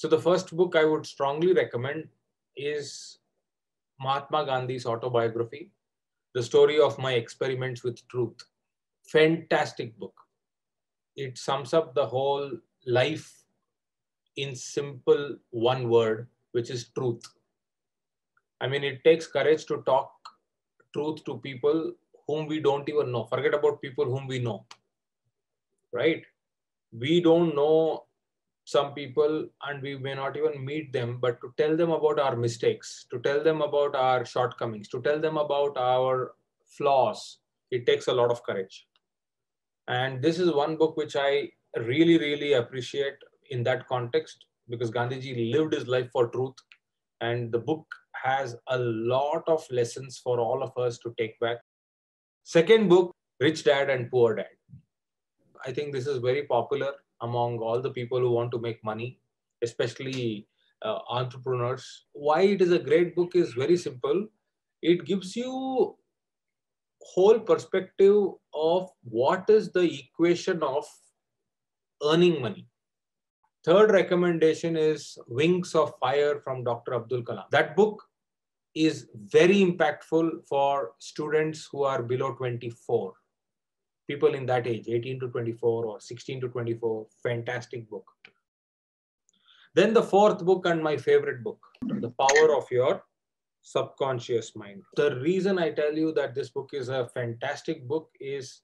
So the first book I would strongly recommend is Mahatma Gandhi's autobiography, The Story of My Experiments with Truth. Fantastic book. It sums up the whole life in simple one word, which is truth. I mean, it takes courage to talk truth to people whom we don't even know. Forget about people whom we know, right? We don't know some people and we may not even meet them, but to tell them about our mistakes, to tell them about our shortcomings, to tell them about our flaws, it takes a lot of courage. And this is one book which I really, really appreciate in that context because Gandhiji lived his life for truth. And the book has a lot of lessons for all of us to take back. Second book, Rich Dad and Poor Dad. I think this is very popular among all the people who want to make money, especially uh, entrepreneurs. Why it is a great book is very simple. It gives you whole perspective of what is the equation of earning money. Third recommendation is Wings of Fire from Dr. Abdul Kalam. That book is very impactful for students who are below 24 people in that age 18 to 24 or 16 to 24 fantastic book. Then the fourth book and my favorite book the power of your subconscious mind. The reason i tell you that this book is a fantastic book is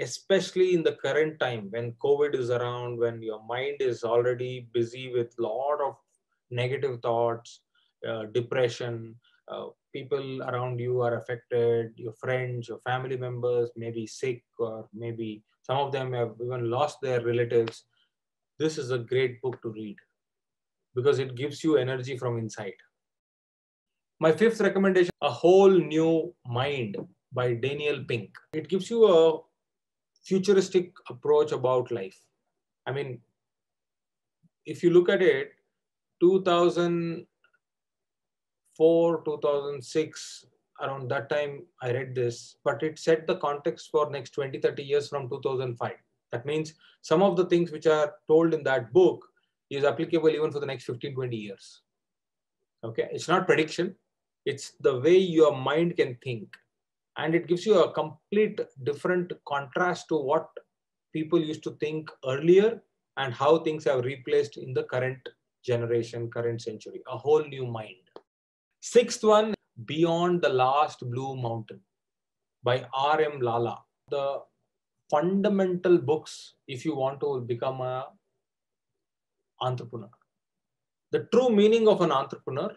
especially in the current time when covid is around when your mind is already busy with a lot of negative thoughts uh, depression uh, people around you are affected, your friends, your family members may be sick, or maybe some of them have even lost their relatives. This is a great book to read because it gives you energy from inside. My fifth recommendation A Whole New Mind by Daniel Pink. It gives you a futuristic approach about life. I mean, if you look at it, 2000 2004, 2006, around that time I read this, but it set the context for next 20, 30 years from 2005. That means some of the things which are told in that book is applicable even for the next 15, 20 years. Okay, it's not prediction, it's the way your mind can think. And it gives you a complete different contrast to what people used to think earlier and how things have replaced in the current generation, current century, a whole new mind. Sixth one, Beyond the Last Blue Mountain by R.M. Lala. The fundamental books if you want to become a entrepreneur. The true meaning of an entrepreneur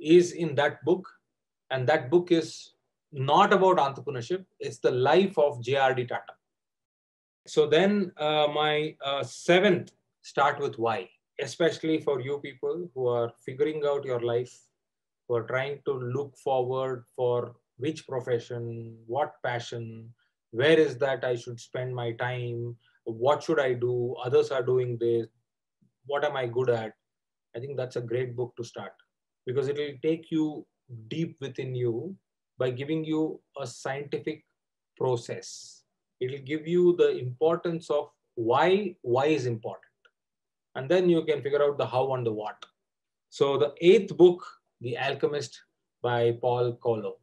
is in that book, and that book is not about entrepreneurship, it's the life of J.R.D. Tata. So then uh, my uh, seventh, start with why, especially for you people who are figuring out your life who are trying to look forward for which profession, what passion, where is that I should spend my time, what should I do, others are doing this, what am I good at? I think that's a great book to start because it will take you deep within you by giving you a scientific process. It will give you the importance of why, why is important. And then you can figure out the how and the what. So the eighth book the Alchemist by Paul Coelho.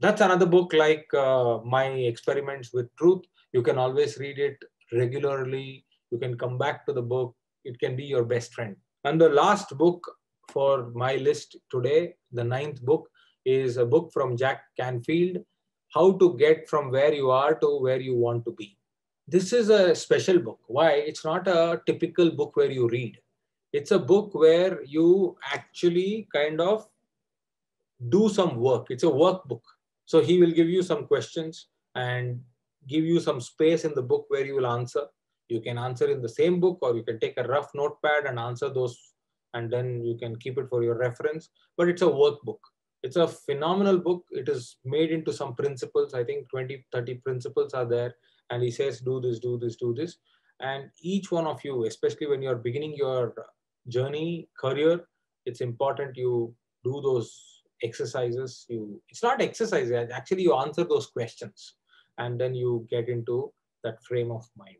That's another book like uh, My Experiments with Truth. You can always read it regularly. You can come back to the book. It can be your best friend. And the last book for my list today, the ninth book, is a book from Jack Canfield How to Get from Where You Are to Where You Want to Be. This is a special book. Why? It's not a typical book where you read. It's a book where you actually kind of do some work. It's a workbook. So he will give you some questions and give you some space in the book where you will answer. You can answer in the same book or you can take a rough notepad and answer those and then you can keep it for your reference. But it's a workbook. It's a phenomenal book. It is made into some principles. I think 20, 30 principles are there. And he says, do this, do this, do this. And each one of you, especially when you're beginning your journey, career, it's important you do those exercises you it's not exercise actually you answer those questions and then you get into that frame of mind.